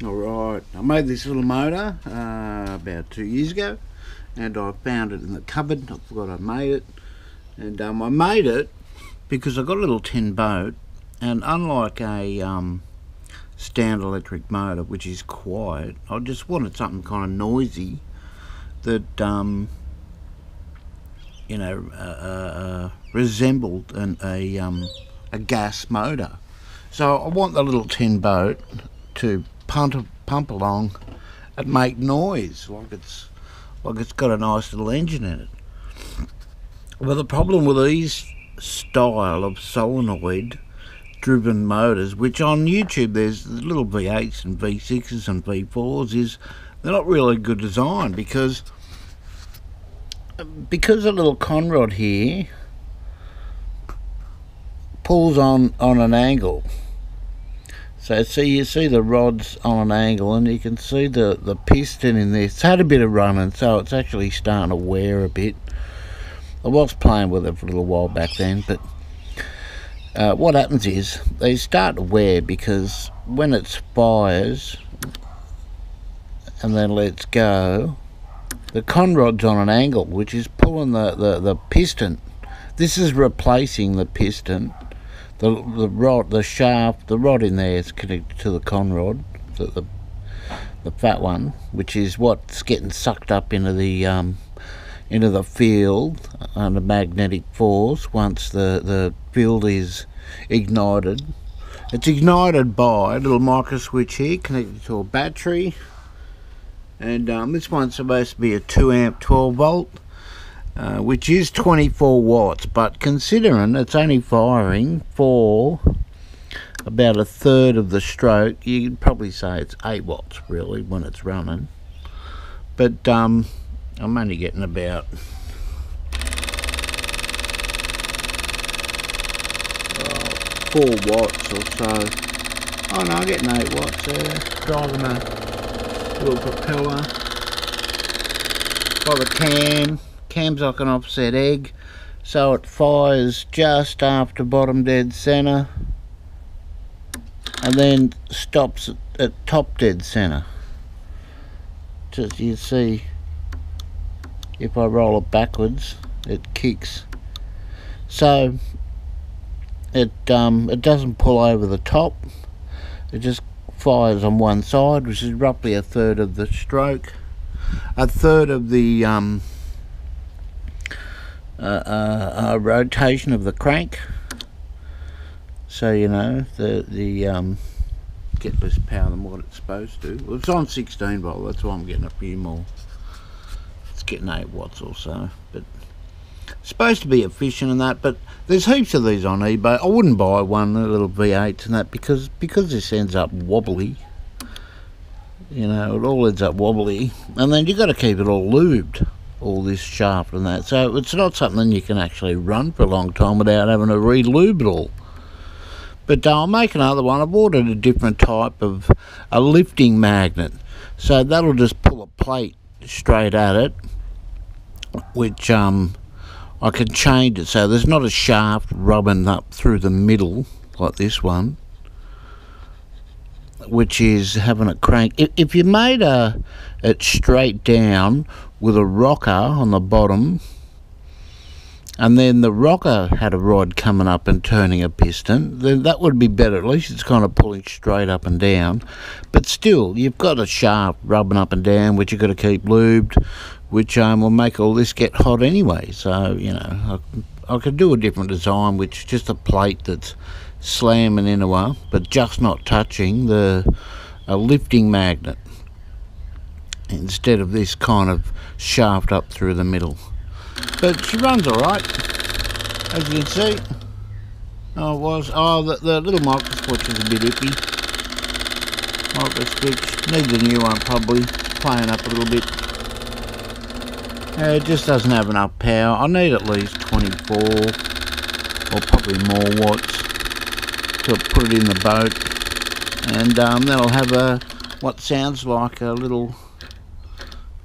Alright, I made this little motor uh, about two years ago and I found it in the cupboard. I forgot I made it. And um, I made it because I got a little tin boat and unlike a um, stand electric motor which is quiet, I just wanted something kind of noisy that um, you know uh, uh, uh resembled an, a, um, a gas motor. So I want the little tin boat to pump, pump along and make noise like it's like it's got a nice little engine in it. Well, the problem with these style of solenoid driven motors, which on YouTube there's little V8s and V6s and V4s, is they're not really good design because because a little conrod here pulls on on an angle so see you see the rods on an angle and you can see the, the piston in there. It's had a bit of running so it's actually starting to wear a bit. I was playing with it for a little while back then but uh, what happens is they start to wear because when it fires and then lets go the conrod's on an angle which is pulling the, the, the piston. This is replacing the piston the the rod, the shaft, the rod in there is connected to the conrod, the, the, the fat one, which is what's getting sucked up into the um, into the field under magnetic force once the the field is ignited. It's ignited by a little micro switch here connected to a battery, and um, this one's supposed to be a two amp, 12 volt uh, which is 24 watts but considering it's only firing for about a third of the stroke you could probably say it's 8 watts really when it's running. But um, I'm only getting about uh, 4 watts or so. Oh no I'm getting 8 watts there. Driving a little propeller. By the cam cam's like an offset egg so it fires just after bottom dead center and then stops at top dead center. Just you see if I roll it backwards it kicks. So it um, it doesn't pull over the top. It just fires on one side which is roughly a third of the stroke. A third of the um, uh, rotation of the crank. So you know the the um, get less power than what it's supposed to. Well, it's on 16 volt that's why I'm getting a few more. It's getting 8 watts or so but supposed to be efficient and that but there's heaps of these on eBay. I wouldn't buy one a little V8 and that because because this ends up wobbly. You know it all ends up wobbly and then you've got to keep it all lubed all this shaft and that. So it's not something you can actually run for a long time without having to re-lube it all. But uh, I'll make another one. I've ordered a different type of a lifting magnet. So that'll just pull a plate straight at it, which um, I can change it so there's not a shaft rubbing up through the middle like this one which is having it crank. If, if you made a it straight down with a rocker on the bottom and then the rocker had a rod coming up and turning a piston, then that would be better. At least it's kind of pulling straight up and down. But still, you've got a shaft rubbing up and down, which you've got to keep lubed, which um, will make all this get hot anyway. So, you know, I, I could do a different design, which just a plate that's slamming into her, but just not touching the a lifting magnet instead of this kind of shaft up through the middle. But she runs alright, as you can see. Oh, it was. Oh, the, the little micro switch is a bit iffy. Micro switch. Needs a new one, probably. Playing up a little bit. Yeah, it just doesn't have enough power. I need at least 24 or probably more watts to put it in the boat. And um, then I'll have a what sounds like a little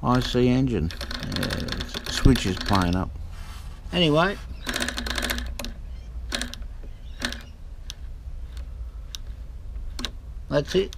IC engine. Yeah, switch is playing up. Anyway. That's it.